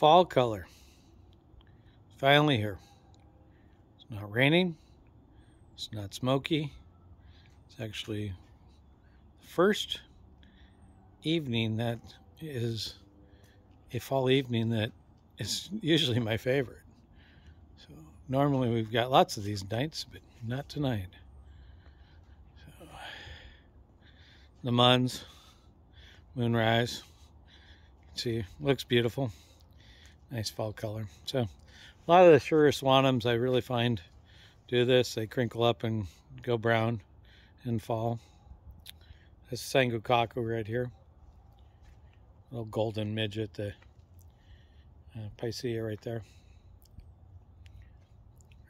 fall color. Finally here. It's not raining. It's not smoky. It's actually the first evening that is a fall evening that is usually my favorite. So normally we've got lots of these nights, but not tonight. So, the Muns, moonrise. See, looks beautiful. Nice fall color. So a lot of the Shirasawanums I really find do this. They crinkle up and go brown and fall. This Sangokaku right here. Little golden midget, the uh, Picea right there.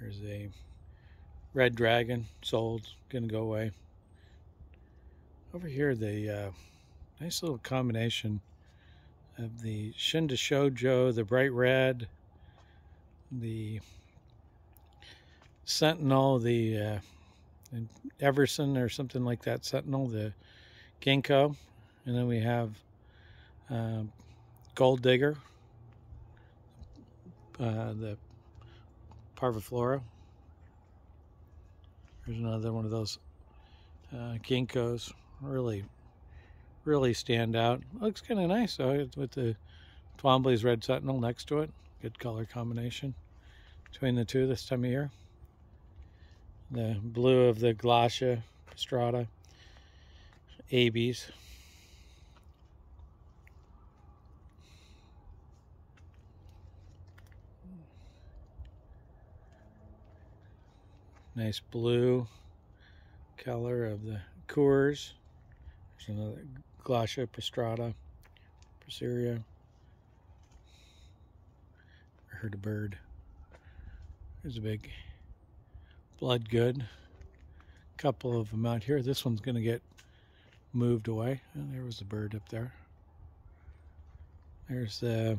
There's a red dragon, sold, gonna go away. Over here, the uh, nice little combination of the Shindeshojo, the bright red, the Sentinel, the uh, Everson or something like that, Sentinel, the Ginkgo, and then we have uh, Gold Digger, uh, the Parviflora. There's another one of those uh, Ginkgos, really really stand out. Looks kind of nice though, with the Twombly's Red Sentinel next to it. Good color combination between the two this time of year. The blue of the Glacia Strata, Abies. Nice blue color of the Coors. There's another Glauca prostrata, Procera. I heard a bird. There's a big Bloodgood. Couple of them out here. This one's going to get moved away. Oh, there was a bird up there. There's the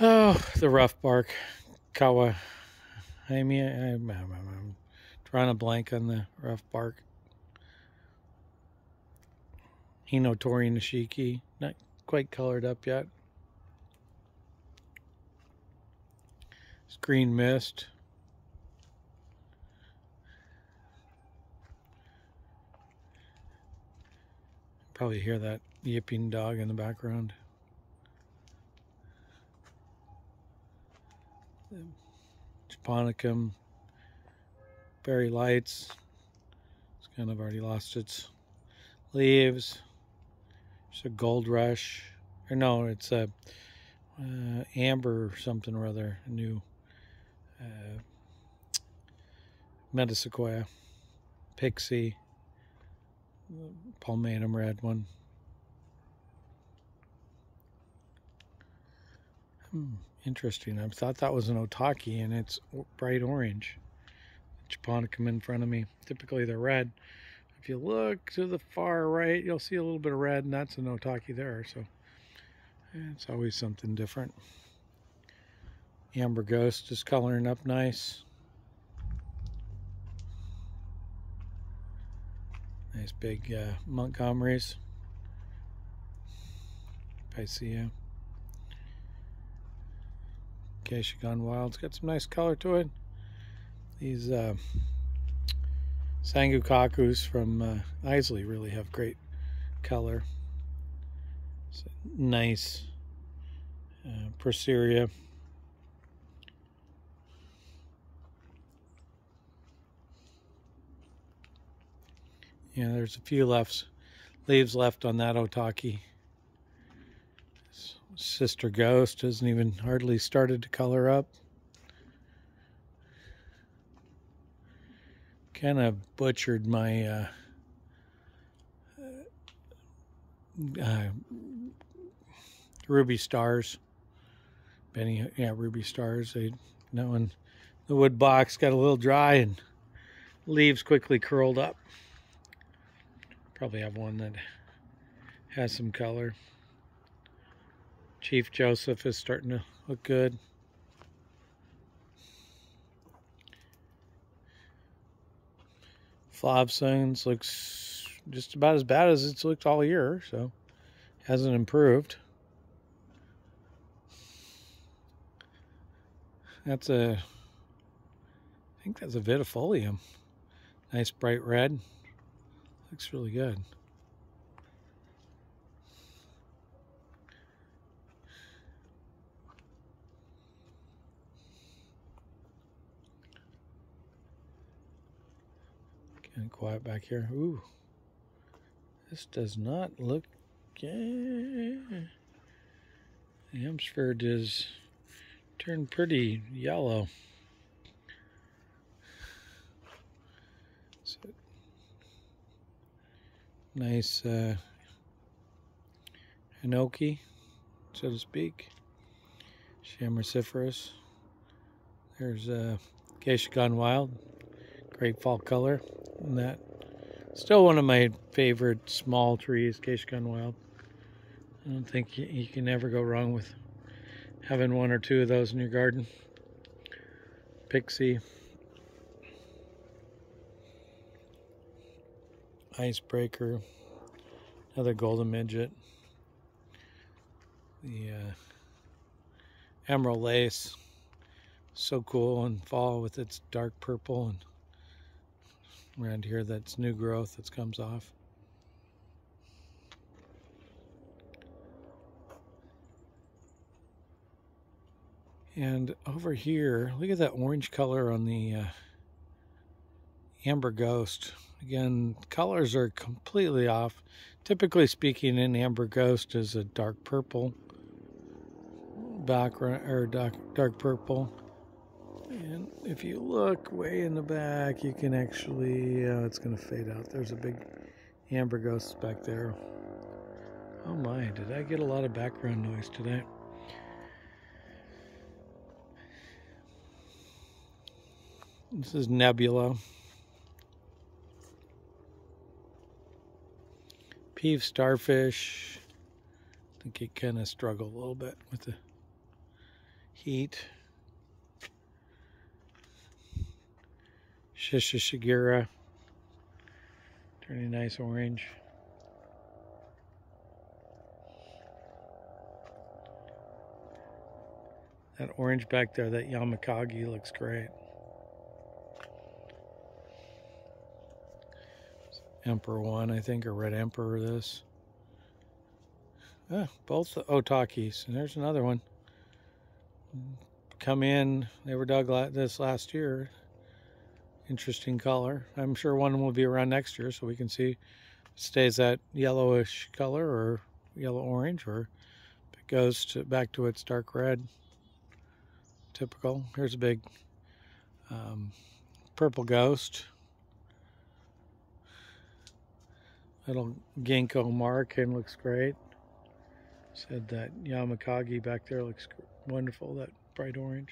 oh the rough bark kawa. I mean, I'm, I'm, I'm trying to blank on the rough bark. Hinotori Nishiki, not quite colored up yet. It's green mist. Probably hear that yipping dog in the background. Japonicum, berry lights. It's kind of already lost its leaves. It's a gold rush. Or no, it's a uh, amber or something or other. A new uh, Metasequoia, Pixie, Palmatum red one. Hmm, interesting. I thought that was an Otaki and it's bright orange. Japonicum in front of me. Typically they're red. If you look to the far right, you'll see a little bit of red, and that's an Otaki there. So it's always something different. Amber Ghost is coloring up nice. Nice big uh, Montgomery's. Picea. Geisha Gone Wild's got some nice color to it. These uh, Sangokakus from uh, Iseli really have great color. Nice uh. Yeah, there's a few left, leaves left on that Otaki. Sister Ghost hasn't even hardly started to color up. Kind of butchered my uh, uh, ruby stars. Benny, yeah, ruby stars. They, that one, the wood box got a little dry and leaves quickly curled up. Probably have one that has some color. Chief Joseph is starting to look good. Five looks just about as bad as it's looked all year, so hasn't improved. That's a, I think that's a vitifolium. Nice bright red. Looks really good. Quiet back here. Ooh. This does not look... Yeah. The Hemsford does turn pretty yellow. So, nice uh, Hinoki, so to speak. Chamaecyparis. There's uh, Geisha Gone Wild. Great fall color. And that still one of my favorite small trees, Geisha Gone Wild. I don't think you can ever go wrong with having one or two of those in your garden. Pixie. Icebreaker. Another golden midget. The uh, emerald lace. So cool in fall with its dark purple and around here that's new growth that comes off. And over here, look at that orange color on the uh, Amber Ghost. Again, colors are completely off. Typically speaking, an Amber Ghost is a dark purple background, or dark, dark purple. And if you look way in the back, you can actually, uh, it's going to fade out. There's a big Amber Ghost back there. Oh my, did I get a lot of background noise today? This is Nebula. Peve starfish. I think it kind of struggled a little bit with the heat. Shishigashira. Turning nice orange. That orange back there, that Yamakagi looks great. Emperor one, I think, or Red Emperor this. Ah, both the Otakis. And there's another one. Come in, they were dug this last year. Interesting color. I'm sure one will be around next year so we can see stays that yellowish color or yellow orange or if it goes to back to its dark red. Typical. Here's a big um, purple ghost. Little ginkgo markin looks great. Said that Yamakagi back there looks wonderful, that bright orange.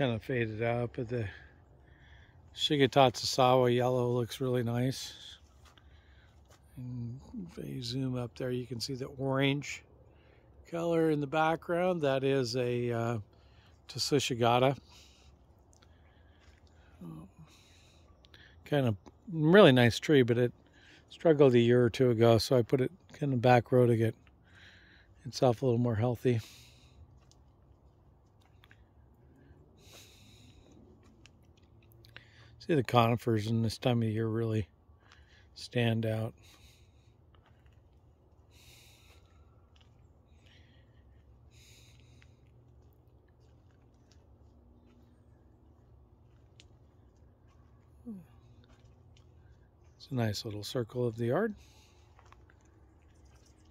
Kind of faded out, but the Shigitatsusawa yellow looks really nice. And if you zoom up there, you can see the orange color in the background. That is a uh, Tsuchigata kind of really nice tree, but it struggled a year or two ago, so I put it in the back row to get itself a little more healthy. See the conifers in this time of year really stand out. It's a nice little circle of the yard.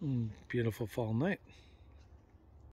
Mm, beautiful fall night.